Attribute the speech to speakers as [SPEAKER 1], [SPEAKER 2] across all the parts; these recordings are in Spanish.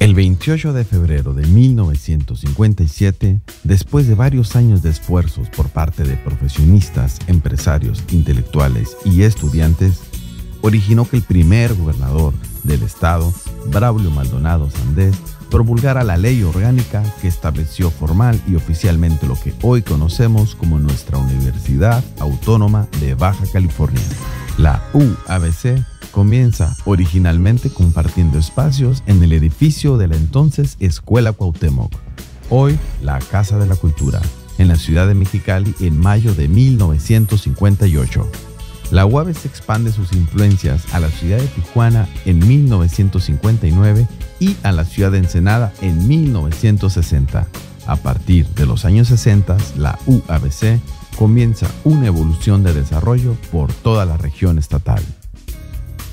[SPEAKER 1] El 28 de febrero de 1957, después de varios años de esfuerzos por parte de profesionistas, empresarios, intelectuales y estudiantes, originó que el primer gobernador del estado, Braulio Maldonado Sandés, promulgara la ley orgánica que estableció formal y oficialmente lo que hoy conocemos como nuestra Universidad Autónoma de Baja California. La UABC comienza originalmente compartiendo espacios en el edificio de la entonces Escuela Cuauhtémoc, hoy la Casa de la Cultura, en la ciudad de Mexicali en mayo de 1958. La UABC expande sus influencias a la ciudad de Tijuana en 1959 y a la ciudad de Ensenada en 1960. A partir de los años 60, la UABC comienza una evolución de desarrollo por toda la región estatal.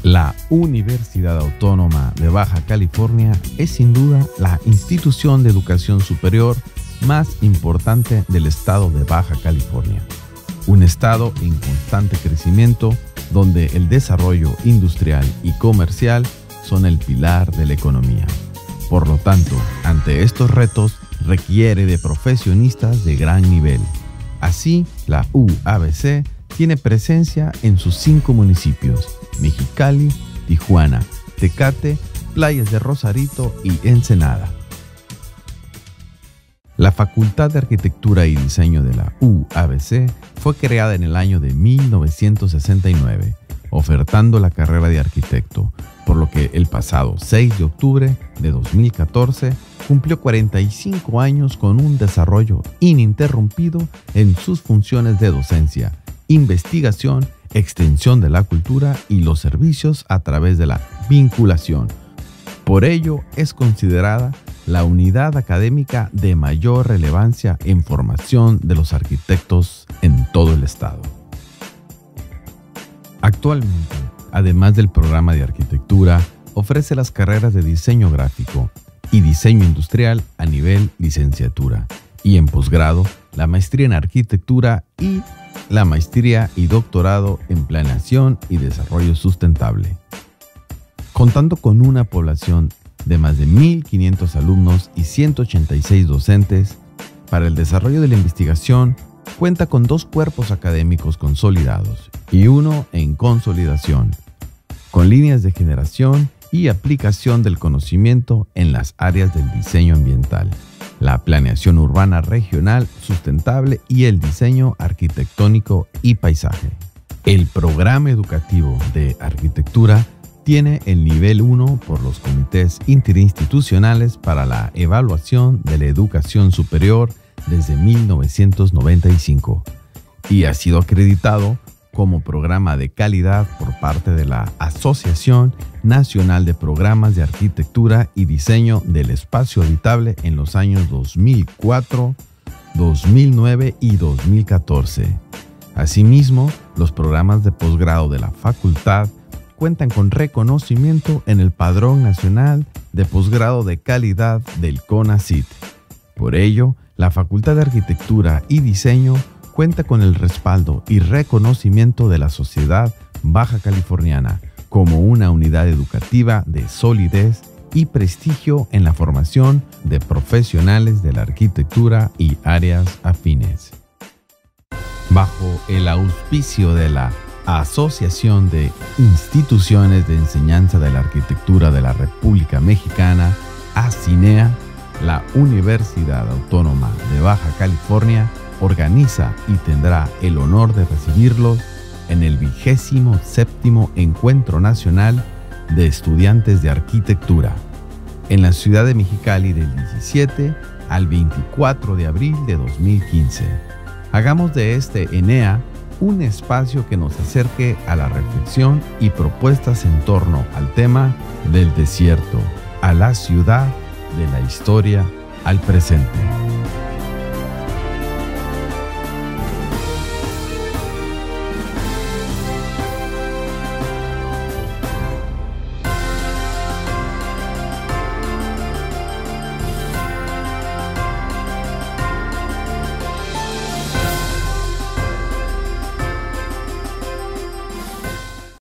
[SPEAKER 1] La Universidad Autónoma de Baja California es sin duda la institución de educación superior más importante del estado de Baja California. Un estado en constante crecimiento donde el desarrollo industrial y comercial son el pilar de la economía. Por lo tanto, ante estos retos requiere de profesionistas de gran nivel. Así, la UABC tiene presencia en sus cinco municipios, Mexicali, Tijuana, Tecate, Playas de Rosarito y Ensenada. La Facultad de Arquitectura y Diseño de la UABC fue creada en el año de 1969, ofertando la carrera de arquitecto, por lo que el pasado 6 de octubre de 2014 cumplió 45 años con un desarrollo ininterrumpido en sus funciones de docencia, investigación extensión de la cultura y los servicios a través de la vinculación. Por ello es considerada la unidad académica de mayor relevancia en formación de los arquitectos en todo el estado. Actualmente, además del programa de arquitectura, ofrece las carreras de diseño gráfico y diseño industrial a nivel licenciatura y en posgrado la maestría en arquitectura y la maestría y doctorado en planeación y desarrollo sustentable. Contando con una población de más de 1.500 alumnos y 186 docentes, para el desarrollo de la investigación cuenta con dos cuerpos académicos consolidados y uno en consolidación, con líneas de generación y aplicación del conocimiento en las áreas del diseño ambiental la planeación urbana regional sustentable y el diseño arquitectónico y paisaje. El programa educativo de arquitectura tiene el nivel 1 por los comités interinstitucionales para la evaluación de la educación superior desde 1995 y ha sido acreditado como programa de calidad por parte de la Asociación Nacional de Programas de Arquitectura y Diseño del Espacio Habitable en los años 2004, 2009 y 2014. Asimismo, los programas de posgrado de la facultad cuentan con reconocimiento en el Padrón Nacional de Posgrado de Calidad del CONACIT. Por ello, la Facultad de Arquitectura y Diseño cuenta con el respaldo y reconocimiento de la sociedad baja californiana como una unidad educativa de solidez y prestigio en la formación de profesionales de la arquitectura y áreas afines. Bajo el auspicio de la Asociación de Instituciones de Enseñanza de la Arquitectura de la República Mexicana, ACINEA, la Universidad Autónoma de Baja California organiza y tendrá el honor de recibirlos en el vigésimo séptimo Encuentro Nacional de Estudiantes de Arquitectura en la ciudad de Mexicali del 17 al 24 de abril de 2015. Hagamos de este ENEA un espacio que nos acerque a la reflexión y propuestas en torno al tema del desierto, a la ciudad, de la historia al presente.